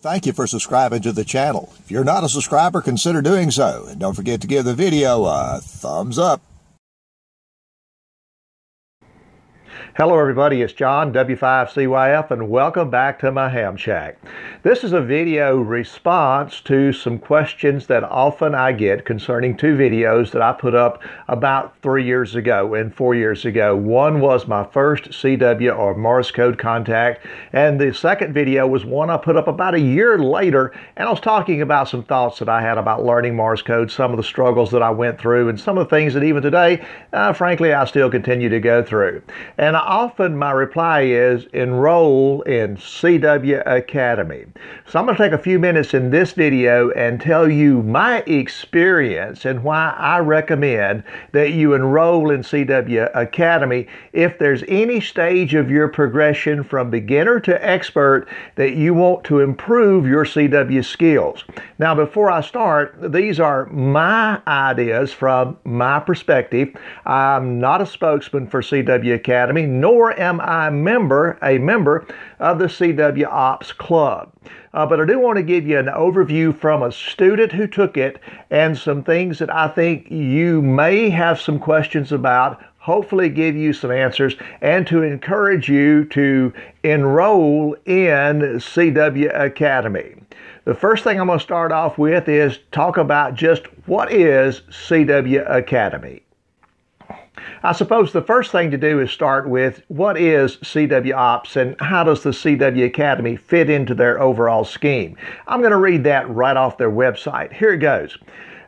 Thank you for subscribing to the channel. If you're not a subscriber, consider doing so. And don't forget to give the video a thumbs up. Hello everybody, it's John, W5CYF, and welcome back to my ham shack. This is a video response to some questions that often I get concerning two videos that I put up about three years ago and four years ago. One was my first CW or Morse code contact, and the second video was one I put up about a year later, and I was talking about some thoughts that I had about learning Morse code, some of the struggles that I went through, and some of the things that even today, uh, frankly, I still continue to go through. And often my reply is enroll in CW Academy. So I'm going to take a few minutes in this video and tell you my experience and why I recommend that you enroll in CW Academy if there's any stage of your progression from beginner to expert that you want to improve your CW skills. Now, before I start, these are my ideas from my perspective. I'm not a spokesman for CW Academy nor am I member, a member of the CW Ops Club. Uh, but I do want to give you an overview from a student who took it and some things that I think you may have some questions about hopefully give you some answers and to encourage you to enroll in CW Academy. The first thing I'm going to start off with is talk about just what is CW Academy. I suppose the first thing to do is start with what is CW Ops and how does the CW Academy fit into their overall scheme. I'm going to read that right off their website. Here it goes.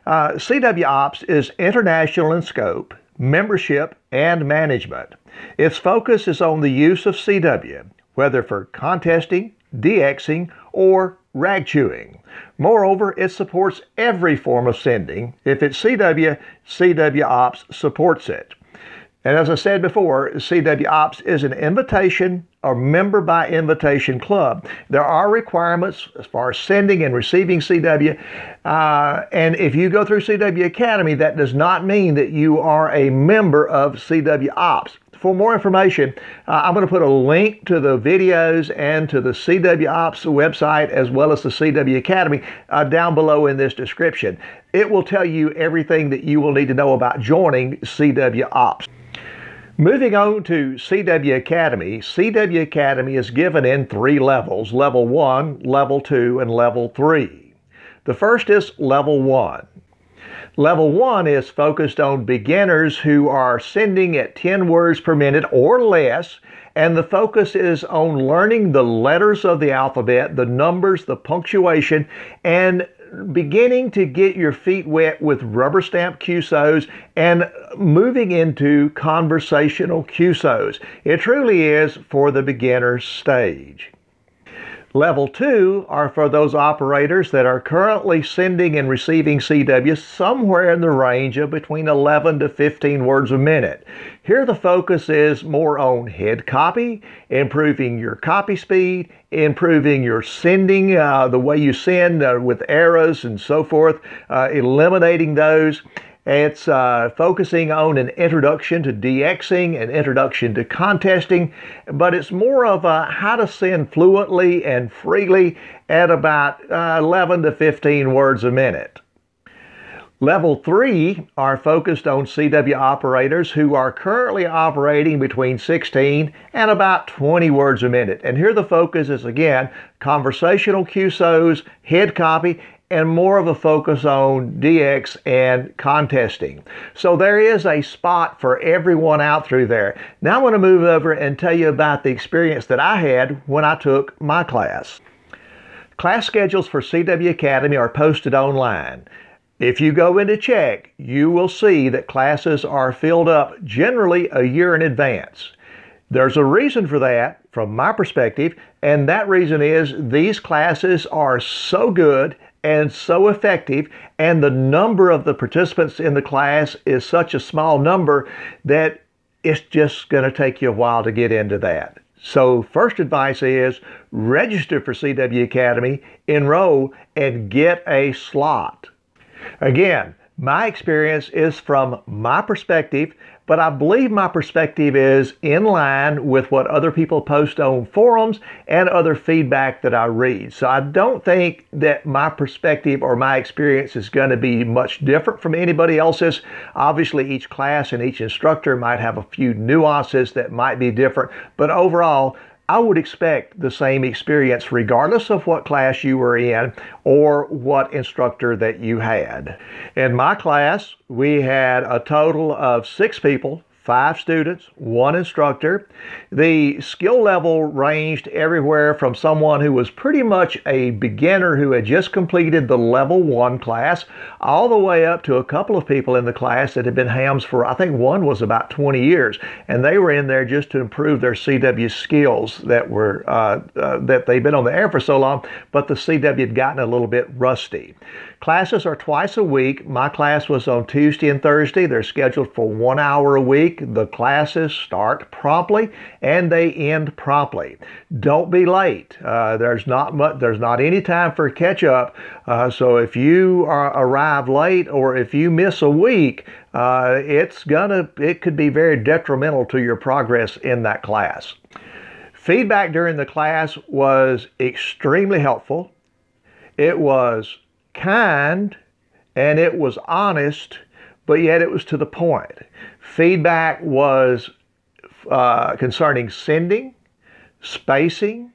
Uh, CW Ops is international in scope, membership, and management. Its focus is on the use of CW, whether for contesting, DXing, or rag chewing. Moreover, it supports every form of sending. If it's CW, CW Ops supports it. And as I said before, CW Ops is an invitation or member by invitation club. There are requirements as far as sending and receiving CW. Uh, and if you go through CW Academy, that does not mean that you are a member of CW Ops. For more information, uh, I'm going to put a link to the videos and to the CW Ops website as well as the CW Academy uh, down below in this description. It will tell you everything that you will need to know about joining CW Ops. Moving on to CW Academy, CW Academy is given in three levels level one, level two, and level three. The first is level one. Level one is focused on beginners who are sending at 10 words per minute or less, and the focus is on learning the letters of the alphabet, the numbers, the punctuation, and beginning to get your feet wet with rubber stamp QSOs and moving into conversational QSOs. It truly is for the beginner stage. Level two are for those operators that are currently sending and receiving CW somewhere in the range of between 11 to 15 words a minute. Here the focus is more on head copy, improving your copy speed, improving your sending, uh, the way you send uh, with arrows and so forth, uh, eliminating those. It's uh, focusing on an introduction to DXing, an introduction to contesting, but it's more of a how to send fluently and freely at about uh, 11 to 15 words a minute. Level 3 are focused on CW operators who are currently operating between 16 and about 20 words a minute. And here the focus is again conversational QSOs, head copy, and more of a focus on DX and contesting. So there is a spot for everyone out through there. Now I want to move over and tell you about the experience that I had when I took my class. Class schedules for CW Academy are posted online. If you go in to check, you will see that classes are filled up generally a year in advance. There's a reason for that from my perspective, and that reason is these classes are so good and so effective, and the number of the participants in the class is such a small number that it's just going to take you a while to get into that. So, first advice is register for CW Academy, enroll, and get a slot. Again, my experience is from my perspective. but I believe my perspective is in line with what other people post on forums and other feedback that I read. So I don't think that my perspective or my experience is going to be much different from anybody else's. Obviously, each class and each instructor might have a few nuances that might be different, but overall, I would expect the same experience regardless of what class you were in or what instructor that you had. In my class, we had a total of six people five students, one instructor. The skill level ranged everywhere from someone who was pretty much a beginner who had just completed the level one class, all the way up to a couple of people in the class that had been hams for, I think one was about 20 years, and they were in there just to improve their CW skills that were uh, uh, that they've been on the air for so long, but the CW had gotten a little bit rusty. Classes are twice a week. My class was on Tuesday and Thursday. They're scheduled for one hour a week. The classes start promptly and they end promptly. Don't be late. Uh, there's not much, there's not any time for catch up. Uh, so if you are, arrive late or if you miss a week, uh, it's gonna it could be very detrimental to your progress in that class. Feedback during the class was extremely helpful. It was kind and it was honest, but yet it was to the point. Feedback was uh, concerning sending, spacing,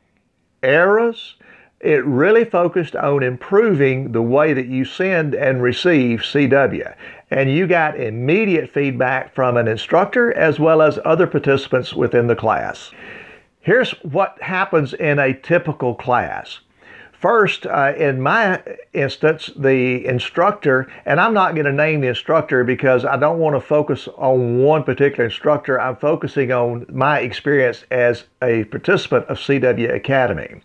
errors. It really focused on improving the way that you send and receive CW. And you got immediate feedback from an instructor as well as other participants within the class. Here's what happens in a typical class. First, uh, in my instance, the instructor, and I'm not going to name the instructor because I don't want to focus on one particular instructor. I'm focusing on my experience as a participant of CW Academy.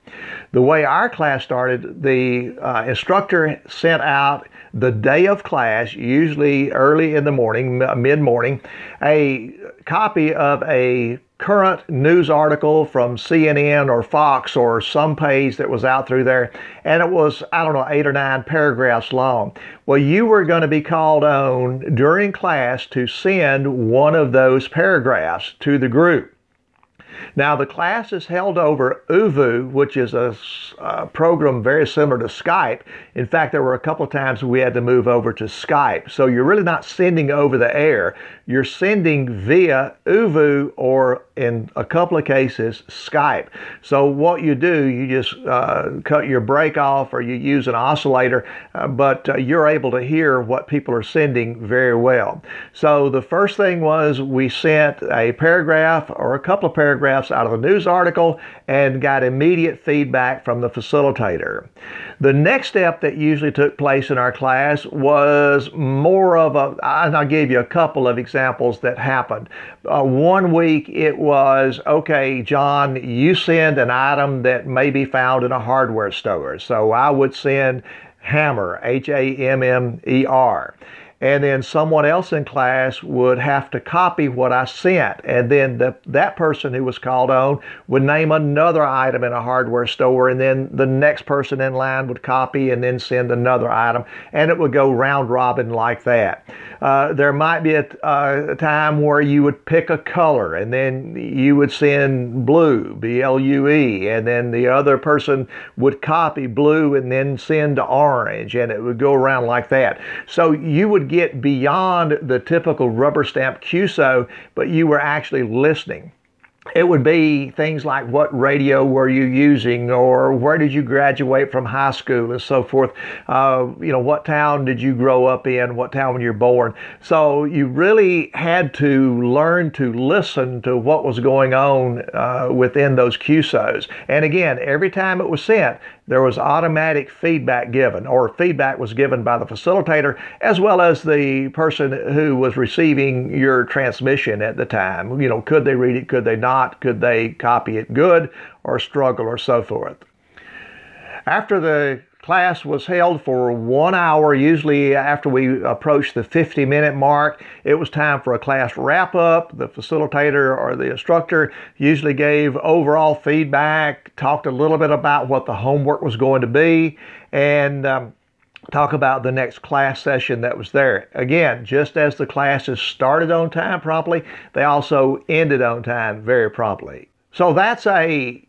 The way our class started, the uh, instructor sent out the day of class, usually early in the morning, mid morning, a copy of a current news article from CNN or Fox or some page that was out through there, and it was, I don't know, eight or nine paragraphs long. Well, you were going to be called on during class to send one of those paragraphs to the group. Now, the class is held over ooVoo, which is a, a, program very similar to Skype. In fact, there were a couple of times we had to move over to Skype. So you're really not sending over the air. You're sending via ooVoo or, in a couple of cases, Skype. So what you do, you just uh, cut your break off or you use an oscillator, uh, but uh, you're able to hear what people are sending very well. So the first thing was we sent a paragraph or a couple of paragraphs paragraphs out of a news article and got immediate feedback from the facilitator. The next step that usually took place in our class was more of a, and I'll give you a couple of examples that happened. Uh, one week it was, okay, John, you send an item that may be found in a hardware store. So I would send hammer, H A M M E R and then someone else in class would have to copy what I sent. And then the, that person who was called on would name another item in a hardware store, and then the next person in line would copy and then send another item, and it would go round robin like that. Uh, there might be a, uh, a, time where you would pick a color, and then you would send blue, B L U E, and then the other person would copy blue and then send orange, and it would go around like that. So you would get beyond the typical rubber stamp QSO, but you were actually listening. It would be things like what radio were you using or where did you graduate from high school and so forth. Uh, you know what town did you grow up in what town when you're born? So you really had to learn to listen to what was going on uh, within those QSOs and again every time it was sent there was automatic feedback given, or feedback was given by the facilitator as well as the person who was receiving your transmission at the time. You know, could they read it? Could they not? Could they copy it good or struggle or so forth? After the class was held for one hour. Usually, after we approached the 50 minute mark, it was time for a class wrap up. The facilitator or the instructor usually gave overall feedback, talked a little bit about what the homework was going to be, and um, talk about the next class session that was there. Again, just as the classes started on time promptly, they also ended on time very promptly. So that's a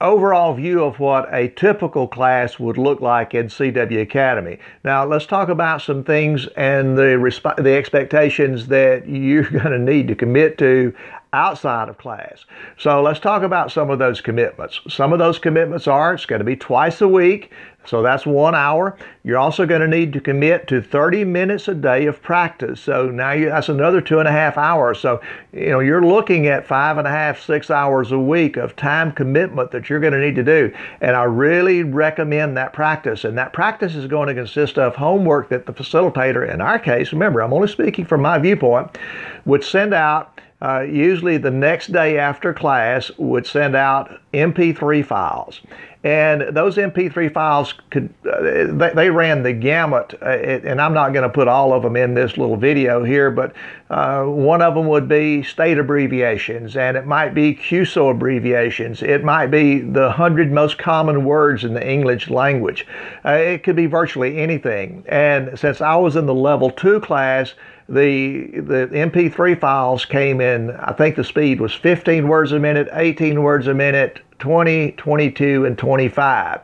overall view of what a typical class would look like in CW Academy. Now let's talk about some things and the the expectations that you're going to need to commit to outside of class. So let's talk about some of those commitments. Some of those commitments are it's going to be twice a week. So that's one hour. You're also going to need to commit to 30 minutes a day of practice. So now you, that's another two and a half hours. So, you know, you're looking at five and a half, six hours a week of time commitment that you're going to need to do. And I really recommend that practice. And that practice is going to consist of homework that the facilitator, in our case, remember, I'm only speaking from my viewpoint, would send out uh, usually the next day after class would send out MP3 files. And those MP3 files could, uh, they, they, ran the gamut, uh, and I'm not going to put all of them in this little video here, but uh, one of them would be state abbreviations, and it might be QSO abbreviations. It might be the 100 most common words in the English language. Uh, it could be virtually anything. And since I was in the level two class, the the MP3 files came in. I think the speed was 15 words a minute, 18 words a minute, 20, 22, and 25.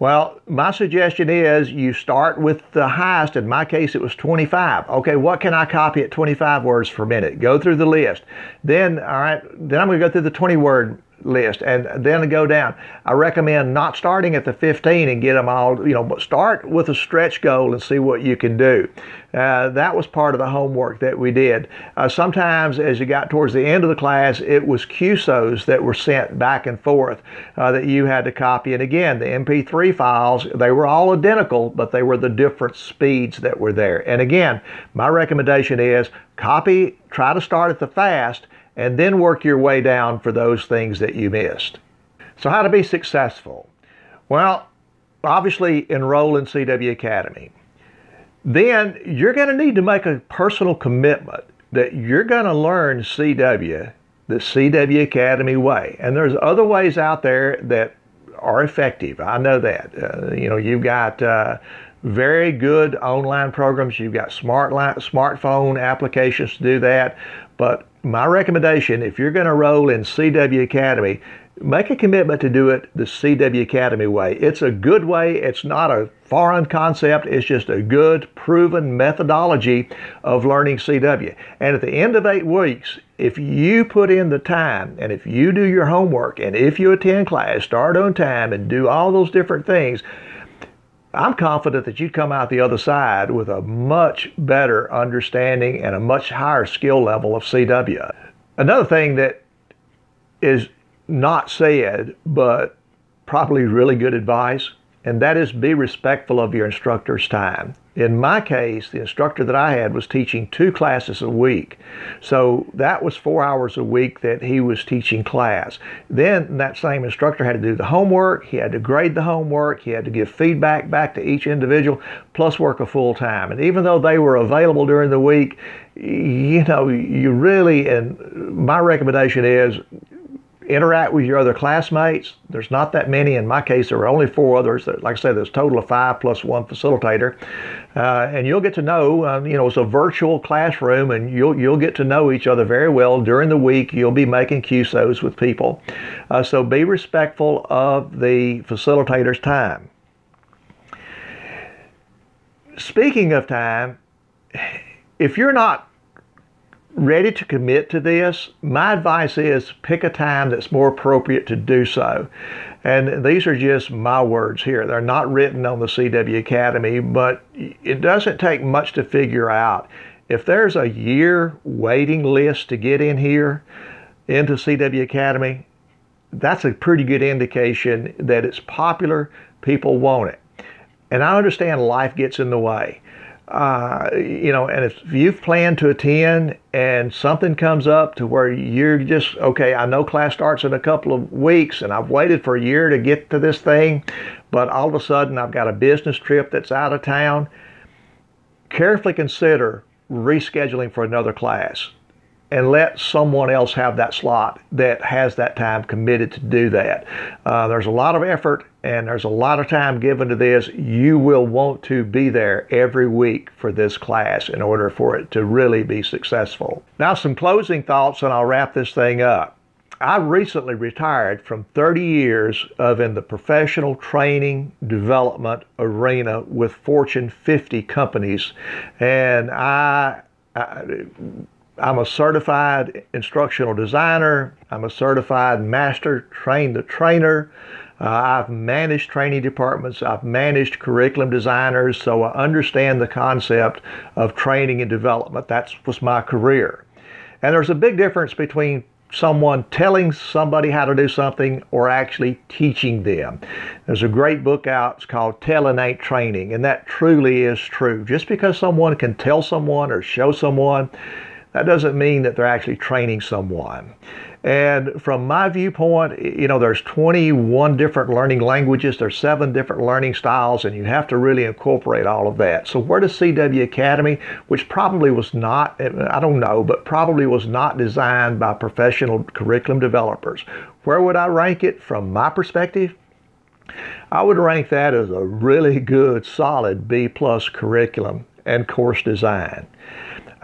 Well, my suggestion is you start with the highest. In my case, it was 25. Okay, what can I copy at 25 words per minute? Go through the list. Then, all right, then I'm going to go through the 20 word list and then go down. I recommend not starting at the 15 and get them all, you know, but start with a stretch goal and see what you can do. Uh, that was part of the homework that we did. Uh, sometimes as you got towards the end of the class, it was QSOs that were sent back and forth uh, that you had to copy. And again, the MP3 files, they were all identical, but they were the different speeds that were there. And again, my recommendation is copy, try to start at the fast and then work your way down for those things that you missed. So, how to be successful? Well, obviously, enroll in CW Academy. Then you're going to need to make a personal commitment that you're going to learn CW the CW Academy way. And there's other ways out there that are effective. I know that. Uh, you know, you've got uh, very good online programs. You've got smart smartphone applications to do that. But my recommendation, if you're going to roll in CW Academy, make a commitment to do it the CW Academy way. It's a good way. It's not a foreign concept. It's just a good, proven methodology of learning CW. And at the end of eight weeks, if you put in the time and if you do your homework and if you attend class, start on time and do all those different things, I'm confident that you'd come out the other side with a much better understanding and a much higher skill level of CW. Another thing that is not said, but probably really good advice, and that is be respectful of your instructor's time. In my case, the instructor that I had was teaching two classes a week. So that was four hours a week that he was teaching class. Then that same instructor had to do the homework, he had to grade the homework, he had to give feedback back to each individual, plus work a full time. And even though they were available during the week, you know, you really, and my recommendation is interact with your other classmates. There's not that many. In my case, there were only four others. Like I said, there's a total of five plus one facilitator. Uh, and you'll get to know, um, you know, it's a virtual classroom and you'll, you'll get to know each other very well during the week. You'll be making QSOs with people. Uh, so be respectful of the facilitator's time. Speaking of time, if you're not ready to commit to this, my advice is pick a time that's more appropriate to do so. And these are just my words here. They're not written on the CW Academy, but it doesn't take much to figure out. If there's a year waiting list to get in here into CW Academy, that's a pretty good indication that it's popular, people want it. And I understand life gets in the way uh, you know, and if you've planned to attend and something comes up to where you're just, okay, I know class starts in a couple of weeks and I've waited for a year to get to this thing, but all of a sudden I've got a business trip that's out of town, carefully consider rescheduling for another class. And let someone else have that slot that has that time committed to do that. Uh, there's a lot of effort and there's a lot of time given to this. You will want to be there every week for this class in order for it to really be successful. Now, some closing thoughts, and I'll wrap this thing up. I recently retired from 30 years of in the professional training development arena with Fortune 50 companies, and I, I I'm a certified instructional designer. I'm a certified master train the trainer. Uh, I've managed training departments. I've managed curriculum designers, so I understand the concept of training and development. That was my career. And there's a big difference between someone telling somebody how to do something or actually teaching them. There's a great book out, it's called Telling Ain't Training, and that truly is true. Just because someone can tell someone or show someone that doesn't mean that they're actually training someone. And from my viewpoint, you know, there's 21 different learning languages, there's seven different learning styles, and you have to really incorporate all of that. So where does CW Academy, which probably was not, eh, I don't know, but probably was not designed by professional curriculum developers, where would I rank it from my perspective? I would rank that as a really good, solid B plus curriculum and course design.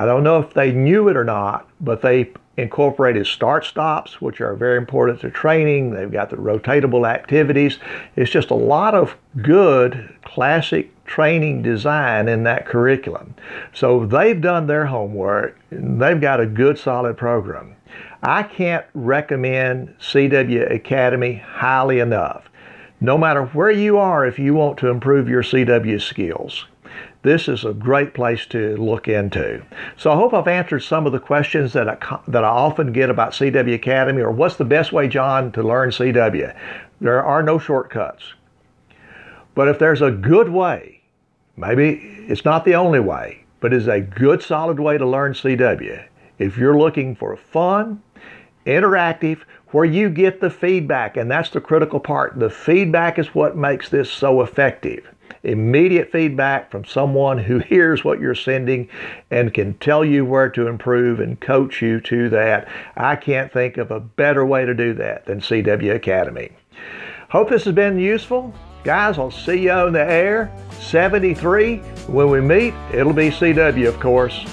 I don't know if they knew it or not, but they incorporated start stops, which are very important to training. They've got the rotatable activities. It's just a lot of good classic training design in that curriculum. So they've done their homework. They've got a good solid program. I can't recommend CW Academy highly enough. No matter where you are, if you want to improve your CW skills, this is a great place to look into. So I hope I've answered some of the questions that I, that I often get about CW Academy or what's the best way, John, to learn CW. There are no shortcuts. But if there's a good way, maybe it's not the only way, but it's a good solid way to learn CW. If you're looking for fun, interactive, where you get the feedback, and that's the critical part. The feedback is what makes this so effective immediate feedback from someone who hears what you're sending and can tell you where to improve and coach you to that. I can't think of a better way to do that than CW Academy. Hope this has been useful. Guys, I'll see you on the air 73. When we meet, it'll be CW, of course.